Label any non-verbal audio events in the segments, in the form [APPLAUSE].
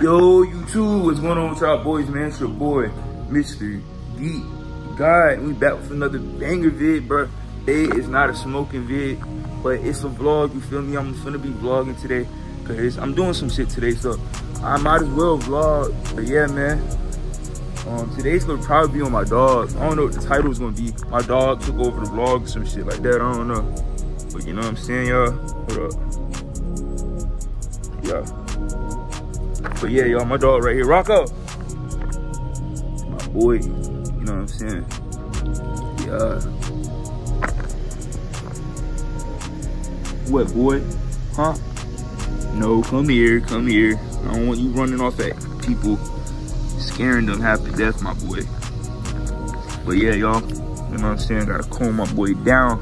Yo, YouTube, what's going on with y'all boys, man? It's your boy, Mr. Geek God. We back with another banger vid, bro. Today is not a smoking vid, but it's a vlog, you feel me? I'm gonna be vlogging today, cause I'm doing some shit today, so I might as well vlog. But yeah, man. Um, today's gonna probably be on my dog. I don't know what the title is gonna be. My dog took over the vlog, some shit like that. I don't know. But you know what I'm saying, y'all? Hold up. Yeah. But yeah, y'all, my dog right here, Rocco. My boy, you know what I'm saying? Yeah. What, boy? Huh? No, come here, come here. I don't want you running off at people, scaring them half to death, my boy. But yeah, y'all, you know what I'm saying? Gotta calm my boy down.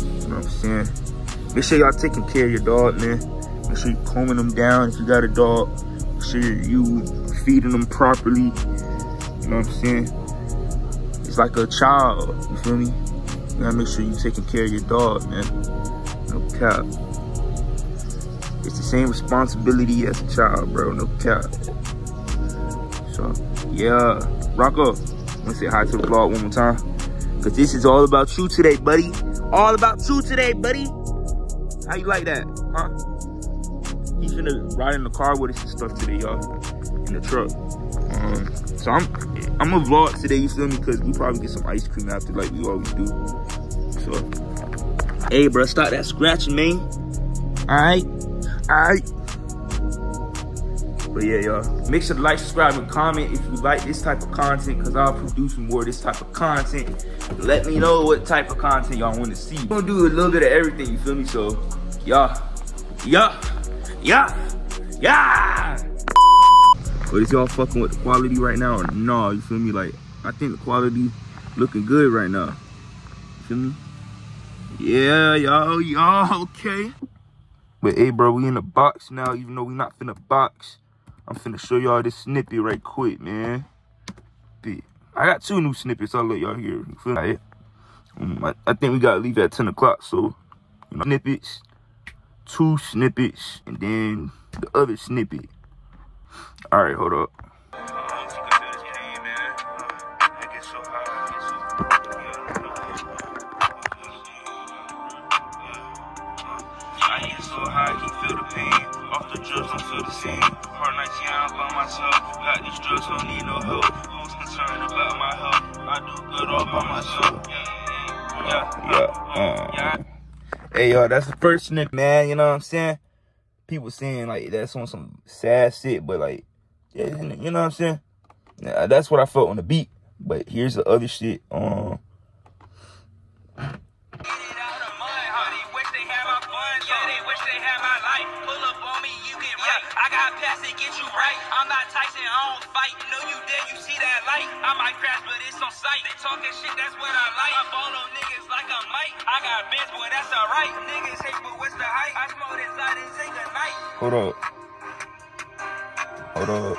You know what I'm saying? Make sure y'all taking care of your dog, man. Make sure you combing them down if you got a dog. Make sure you feeding them properly. You know what I'm saying? It's like a child, you feel me? You gotta make sure you're taking care of your dog, man. No cap. It's the same responsibility as a child, bro. No cap. So, yeah. Rocco, gonna say hi to the vlog one more time. Cause this is all about you today, buddy. All about you today, buddy. How you like that, huh? He's gonna ride in the car with us and stuff today, y'all. In the truck. Um, so I'm I'm gonna vlog today, you feel me? Cause we probably get some ice cream after like we always do. So hey bro, stop that scratching, man. Alright? Alright. But yeah, y'all. Make sure to like, subscribe, and comment if you like this type of content, because I'll produce more of this type of content. Let me know what type of content y'all want to see. I'm gonna do a little bit of everything, you feel me? So, y'all, y'all. Yeah, yeah. But is y'all fucking with the quality right now or no? You feel me? Like, I think the quality looking good right now. You feel me? Yeah, y'all, y'all, okay. But hey, bro, we in the box now, even though we not finna box. I'm finna show y'all this snippet right quick, man. I got two new snippets. I'll let y'all hear. You feel? Um, I, I think we gotta leave at 10 o'clock, so you know, snippets two snippets and then the other snippet. All right, hold up. Yo, that's the first snippet, man. You know what I'm saying? People saying, like, that's on some sad shit, but, like, yeah, you know what I'm saying? That's what I felt on the beat. But here's the other shit. Um, to get you right. I'm not Tyson, I don't fight. Know you dead, you see that light. I might crash, but it's on sight. They talking shit, that's what I like. I ball on niggas like a mic. I got bitch, boy, that's alright. Niggas hate, but what's the height? I smoke inside and say goodnight. Hold up. Hold up.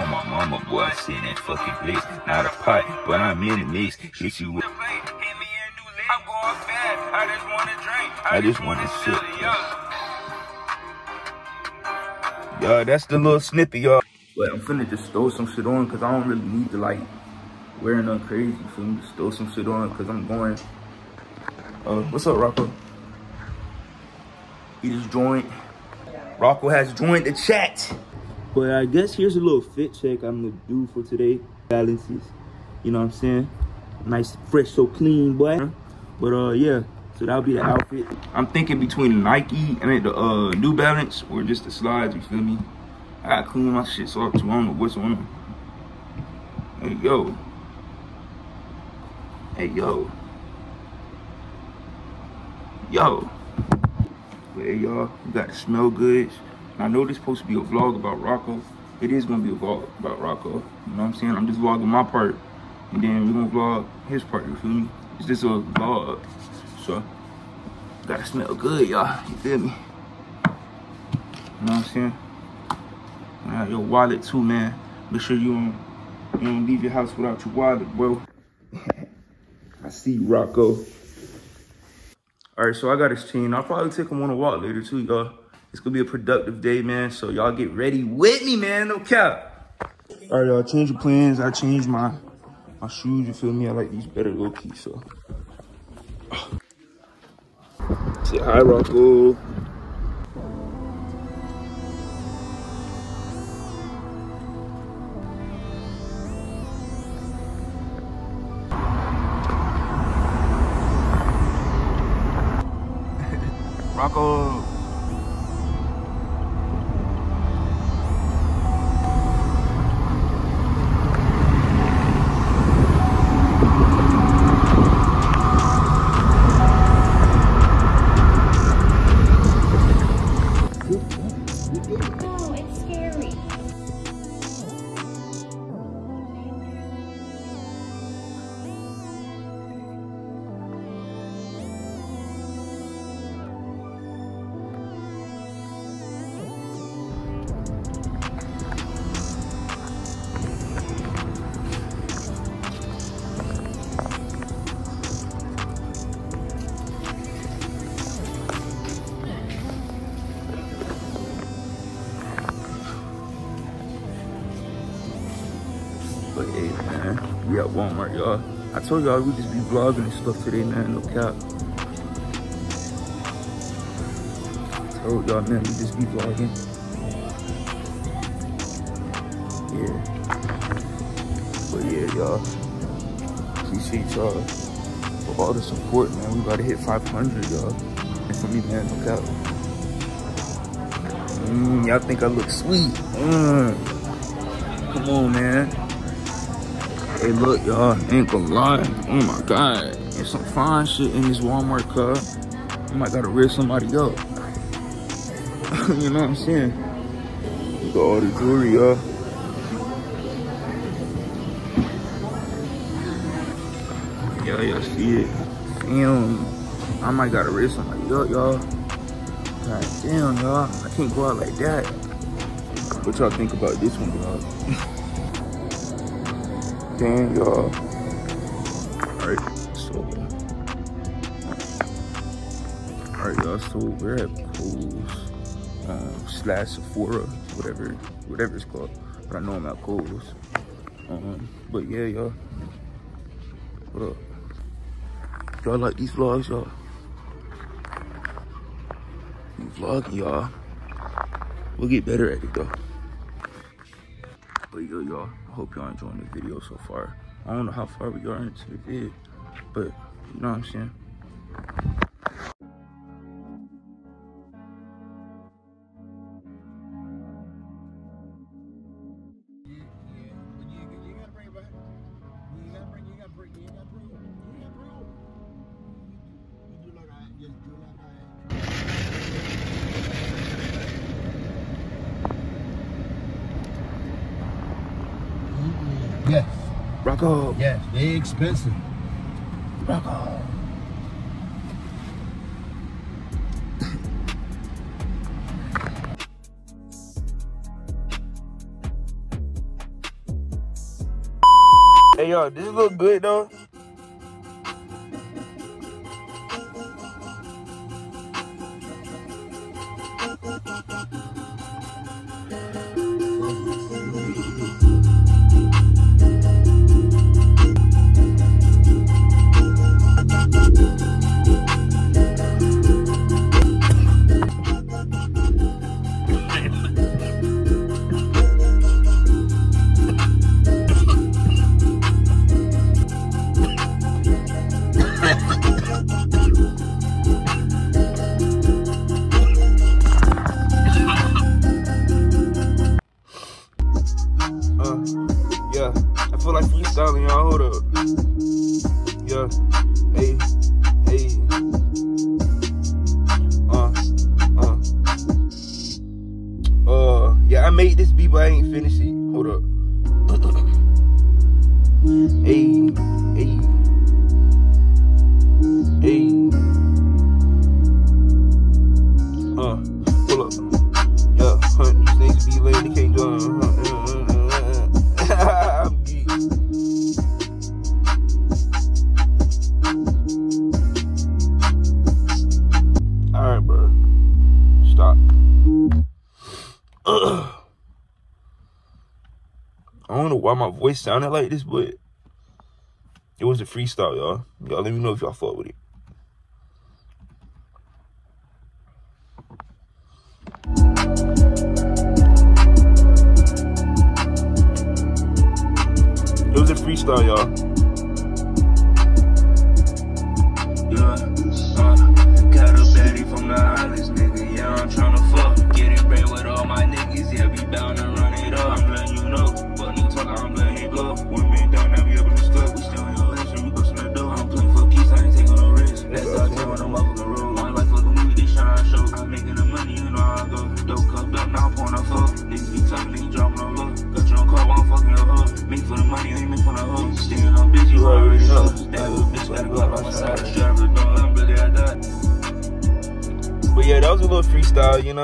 On my mama, boy, I seen that fucking place. Not a pot, but I'm in the mix. Hit you with. I just wanna drink. I just wanna sip. Y'all, that's the little snippet, y'all. But I'm finna just throw some shit on because I don't really need to like wear nothing crazy. So I'm just throw some shit on because I'm going. Uh, what's up, Rocco? He just joined. Rocco has joined the chat. But I guess here's a little fit check I'm gonna do for today. Balances. You know what I'm saying? Nice, fresh, so clean, boy. But uh, yeah. So that'll be the outfit. I'm thinking between Nike, mean the uh, New Balance or just the slides, you feel me? I gotta clean my shit so I don't know what's on them. Hey, yo. Hey, yo. Yo. But hey, y'all, you got to smell good. I know this supposed to be a vlog about Rocco. It is gonna be a vlog about Rocco. You know what I'm saying? I'm just vlogging my part. And then we're gonna vlog his part, you feel me? It's just a vlog. So, gotta smell good, y'all. You feel me? You know what I'm saying? Uh, your wallet too, man. Make sure you don't, you don't leave your house without your wallet, bro. [LAUGHS] I see Rocco. All right, so I got his chain. I'll probably take him on a walk later too, y'all. It's gonna be a productive day, man. So y'all get ready with me, man. No cap. All right, y'all. Change your plans. I changed my my shoes. You feel me? I like these better, low key. So. Say hi, Rocco. Rocco. Man, we at Walmart, y'all. I told y'all we just be vlogging and stuff today, man. No cap. I told y'all, man, we just be vlogging. Yeah. But yeah, y'all. Appreciate y'all for all the support, man. We about to hit 500, y'all. And for me, man, no cap. Mm, y'all think I look sweet. Mm. Come on, man. Hey, look, y'all, ain't gonna lie. Oh my God, there's some fine shit in this Walmart car. I might gotta rip somebody up. [LAUGHS] you know what I'm saying? Look at all the jewelry, y'all. Yeah, y'all see it. Damn, I might gotta rip somebody up, y'all. God damn, y'all. I can't go out like that. What y'all think about this one, y'all? [LAUGHS] Damn, y'all. Alright, so. Alright, y'all, so we're at Kohl's um, slash Sephora, whatever, whatever it's called. But I know I'm at Kohl's. Um, but yeah, y'all. What up? Y'all like these vlogs, y'all? Vlogging, y'all. We'll get better at it, though. But yo, y'all, hope y'all enjoying the video so far. I don't know how far we are into the vid, but you know what I'm saying? Rocco! yes, they expensive. Rocco! Hey, y'all, this look good, though. Yeah. I feel like freestyling, y'all. Hold up. Yeah. Hey. Hey. Uh. Uh. Uh. Yeah, I made this beat, but I ain't finished it. Hold up. Hey. Why my voice sounded like this, but it was a freestyle, y'all. Y'all let me know if y'all fuck with it. It was a freestyle, y'all. Yeah, uh, got a from the islands, nigga. Yeah, I'm tryna fuck. Get it bread with all my niggas. Yeah, be bound to run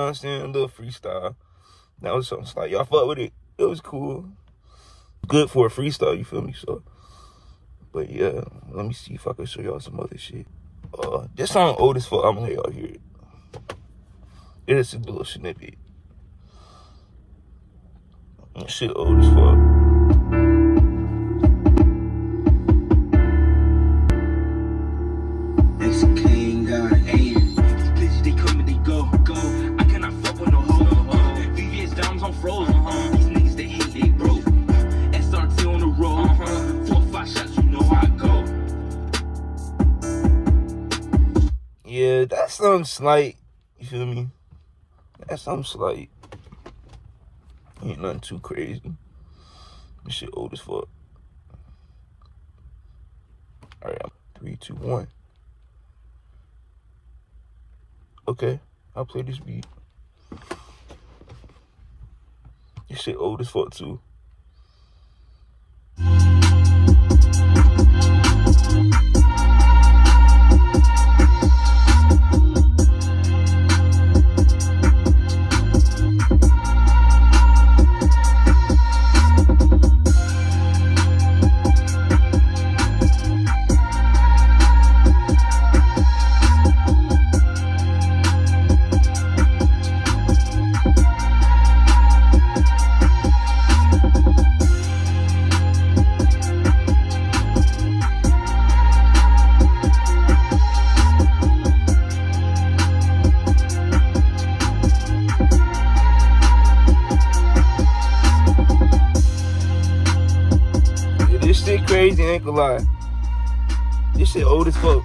know what I'm saying? A little freestyle. That was something like y'all fuck with it. It was cool. Good for a freestyle, you feel me? So but yeah, let me see if I can show y'all some other shit. Uh this song old as fuck, I'm gonna let y'all hear it. It is a little snippet. Shit old as fuck. Something slight. You feel me? That's something slight. Ain't nothing too crazy. This shit old as fuck. Alright, three, two, one. Okay, I'll play this beat. This shit old as fuck too. Crazy, ain't gonna lie. This shit old as fuck.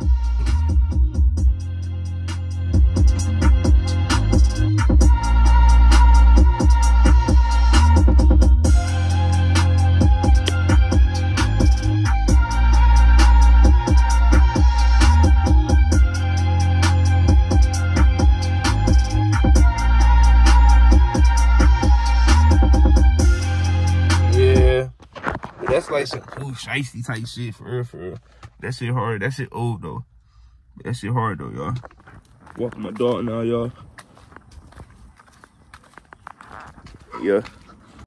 Shiesty type shit for real, for real. That shit hard. That shit old though. That shit hard though, y'all. Walking my dog now, y'all. Yeah.